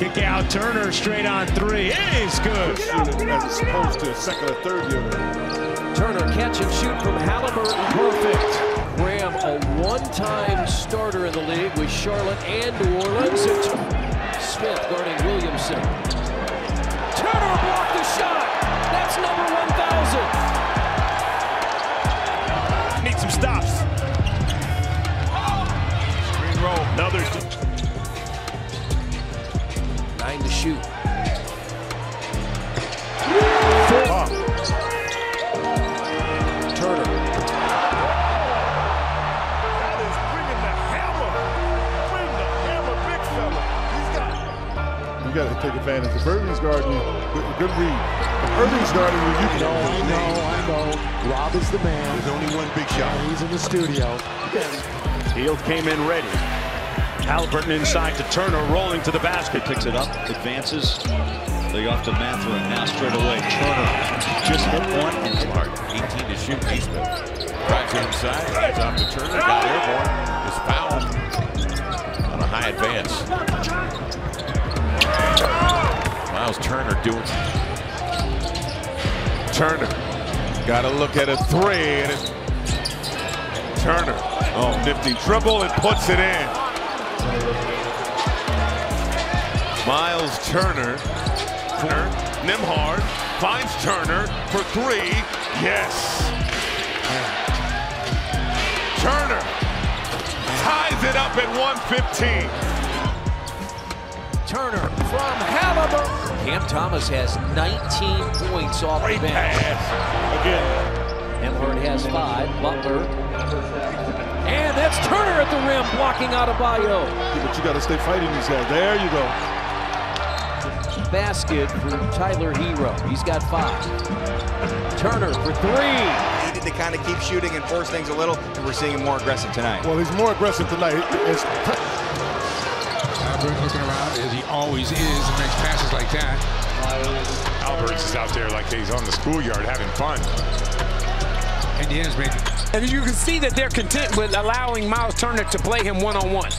Kick out, Turner straight on three. It is good. As opposed to a second or third unit. Turner catch and shoot from Halliburton, perfect. Graham, a one-time starter in the league with Charlotte and New Orleans. Smith guarding Williamson. Turner blocked the shot. That's number 1,000. Need some stops. Oh. Screen roll. Another. You got to take advantage. If Irving's guarding you, good, good read. If Irving's guarding you, you can. No, I know, I know. Rob is the man. There's only one big shot. He's in the studio. Hield came in ready. Halliburton inside to Turner, rolling to the basket. Picks it up, advances. They off to Mather, and now straight away, Turner just hit one and hit hard. 18 to shoot. Nesmith drives it inside, hands off to Turner, got airborne, is fouled on a high advance. Myles Turner doing. Turner. Got to look at a three. And it, Turner. Oh, nifty dribble and puts it in. Myles Turner. Turner. Nembhard finds Turner for three. Yes. Turner ties it up at 115. Turner from Halliburton. Cam Thomas has 19 points off Great the bench. pass. Again. Nembhard has five. Butler. And that's Turner at the rim blocking out of Bayo. But you got to stay fighting these guys. There you go. Basket for Tyler Herro. He's got five. Turner for three. needed to kind of keep shooting and force things a little, and we're seeing him more aggressive tonight. Well, he's more aggressive tonight. It's Albert looking around as he always is and makes passes like that. Alberts is out there like he's on the schoolyard having fun. Indiana's made And you can see that they're content with allowing Myles Turner to play him one-on-one.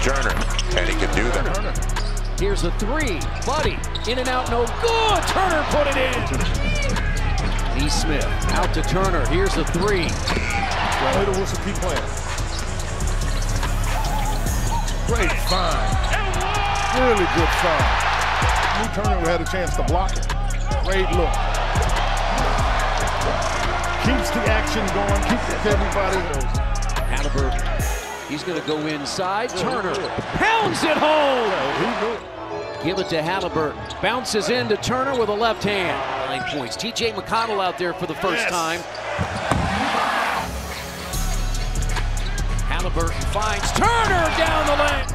Turner, and he can do that. Here's a three. Buddy, in and out, no good. Turner put it in. E. Smith out to Turner. Here's a three. Play the whistle, keep playing. Great find. Really good find. New Turner had a chance to block it. Great look. Keeps the action going, keeps everybody. Halliburton. He's going to go inside. Turner pounds it home. He knew it. Give it to Halliburton. Bounces into Turner with a left hand. Nine points. TJ McConnell out there for the first Yes. time. Halliburton finds Turner down the lane.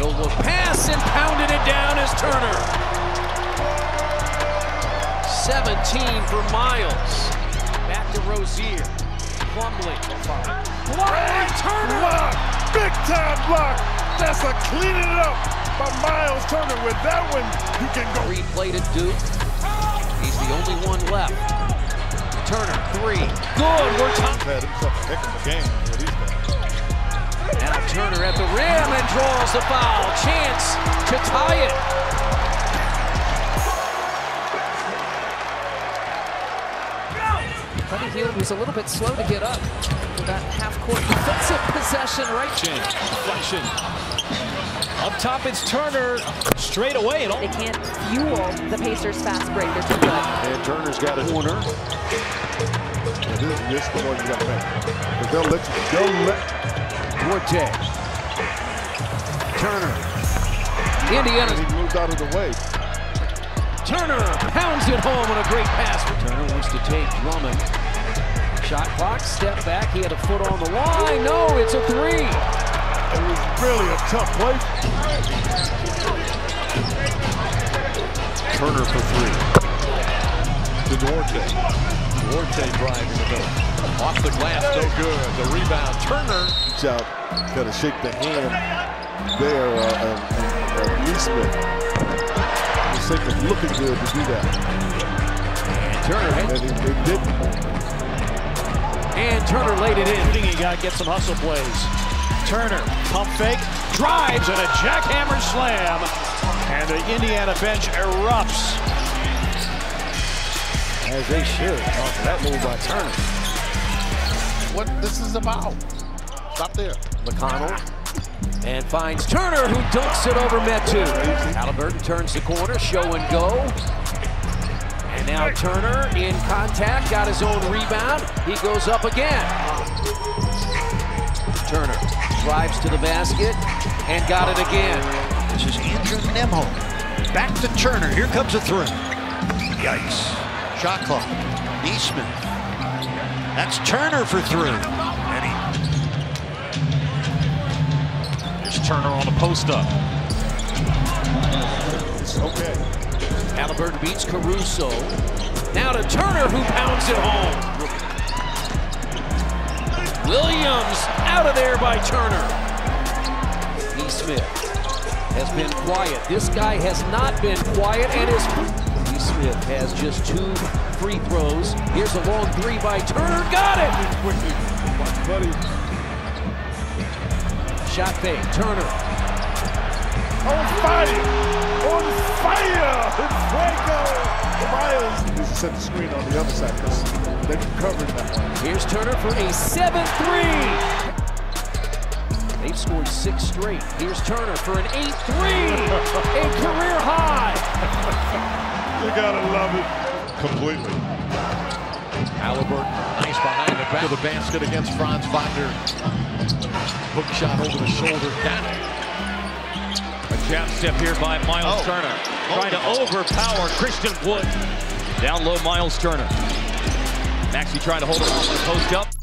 No look pass and pounded it down as Turner. 17 for Myles. Back to Rozier. Plumlee. Block Turner. Block. Big time block. That's a cleaning it up by Myles Turner. With that one, he can go. Three plated Duke. He's the only one left. Turner, three. Good. We're top. Had himself a heck of a game. What he's got. Now Turner at the rim and draws the foul. Chance to tie it. Buddy Hield was a little bit slow to get up for that half-court defensive possession right Chin, deflection. Up top, it's Turner. Straight away. It all. They can't fuel the Pacers' fast break. They're too good. And Turner's got a corner. And this, this is the one you got to make. Because they'll let you. They'll let. Duarte. Turner. Indiana. And he moved out of the way. Turner pounds it home on a great pass. Turner wants to take Drummond. Shot clock, step back. He had a foot on the line. No, it's a three. It was really a tough play. Turner for three. To Duarte. Duarte driving the middle. Off the glass, no good. The rebound, Turner. Reach out. Got to shake the hand there uh, of, of Nesmith. For the sake of looking good to do that. And Turner hit. And he, they didn't. And Turner laid it in. You got to get some hustle plays. Turner, pump fake, drives and a jackhammer slam. And the Indiana bench erupts. As they should. Off that move by Turner. What this is about. Stop there. McConnell and finds Turner who dunks it over Metu. Halliburton turns the corner, show and go. And now Turner in contact, got his own rebound. He goes up again. Turner drives to the basket and got it again. This is Andrew Nembhard. Back to Turner. Here comes a three. Yikes. Shot clock. Nesmith. That's Turner for three. And he There's Turner on the post up. It's okay. Halliburton beats Caruso. Now to Turner who pounds it home. Williams out of there by Turner. E. Smith has been quiet. This guy has not been quiet and is E. Smith has just two free throws. Here's a long three by Turner. Got it! Shot fake. Turner. On fire! On fire! Set the screen on the other side because they've covered that one. Here's Turner for a 7-3. They've scored six straight. Here's Turner for an 8-3. a career high. You gotta love it completely. Halliburton, nice behind the back of the basket against Franz Wagner. Hook shot over the shoulder, got it. A jab step here by Myles Oh. Turner. Oh. Trying to overpower Christian Wood. Down low, Myles Turner. Maxey trying to hold it off the post up.